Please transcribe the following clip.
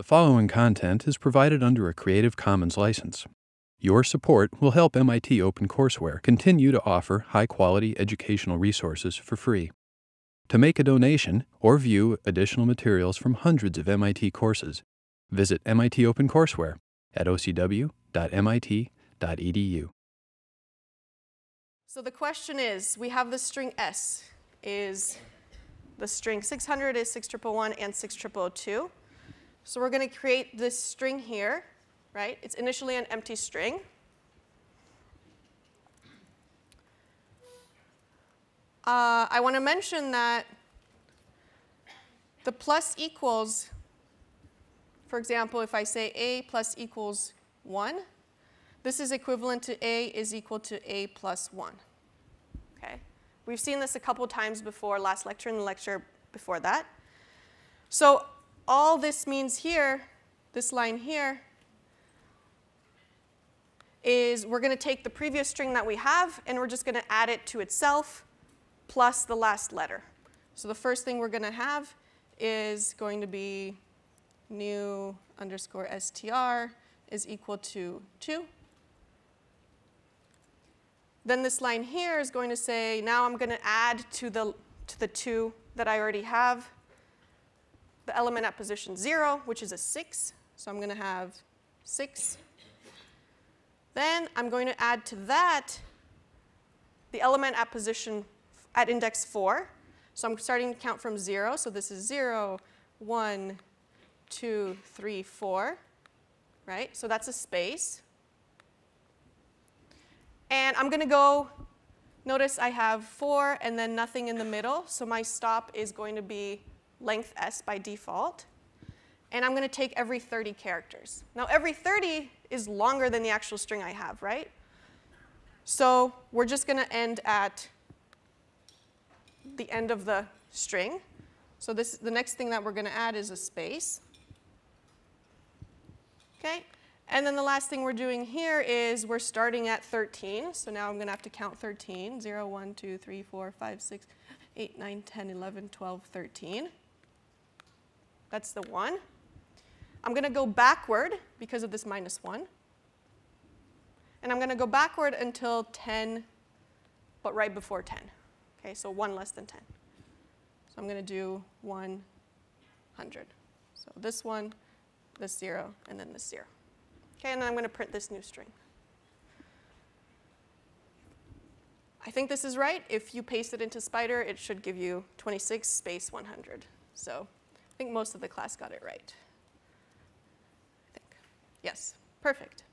The following content is provided under a Creative Commons license. Your support will help MIT OpenCourseware continue to offer high quality educational resources for free. To make a donation or view additional materials from hundreds of MIT courses, visit MIT OpenCourseware at ocw.mit.edu. So the question is, we have the string S is the string 600 is 6111 and 6002. So we're going to create this string here, right? It's initially an empty string. Uh, I want to mention that the plus equals, for example, if I say a plus equals 1, this is equivalent to a is equal to a plus 1. Okay? We've seen this a couple times before, last lecture and the lecture before that. So all this means here, this line here, is we're going to take the previous string that we have and we're just going to add it to itself plus the last letter. So the first thing we're going to have is going to be new underscore str is equal to 2. Then this line here is going to say, now I'm going to add to the, to the 2 that I already have the element at position 0, which is a 6. So I'm going to have 6. Then I'm going to add to that the element at position at index 4. So I'm starting to count from 0. So this is 0, 1, 2, 3, 4. Right? So that's a space. And I'm going to go, notice I have 4 and then nothing in the middle. So my stop is going to be length s by default. And I'm going to take every 30 characters. Now, every 30 is longer than the actual string I have, right? So we're just going to end at the end of the string. So this, the next thing that we're going to add is a space. Okay? And then the last thing we're doing here is we're starting at 13. So now I'm going to have to count 13. 0, 1, 2, 3, 4, 5, 6, 8, 9, 10, 11, 12, 13. That's the 1. I'm going to go backward because of this minus 1. And I'm going to go backward until 10, but right before 10. Okay, so 1 less than 10. So I'm going to do 100. So this one, this 0, and then this 0. Okay, and then I'm going to print this new string. I think this is right. If you paste it into Spyder, it should give you 26 space 100. So think most of the class got it right. I think. Yes, perfect.